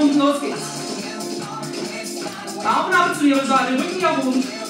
Und los geht's. Bauchnabel zu Ihrer Rücken nach oben.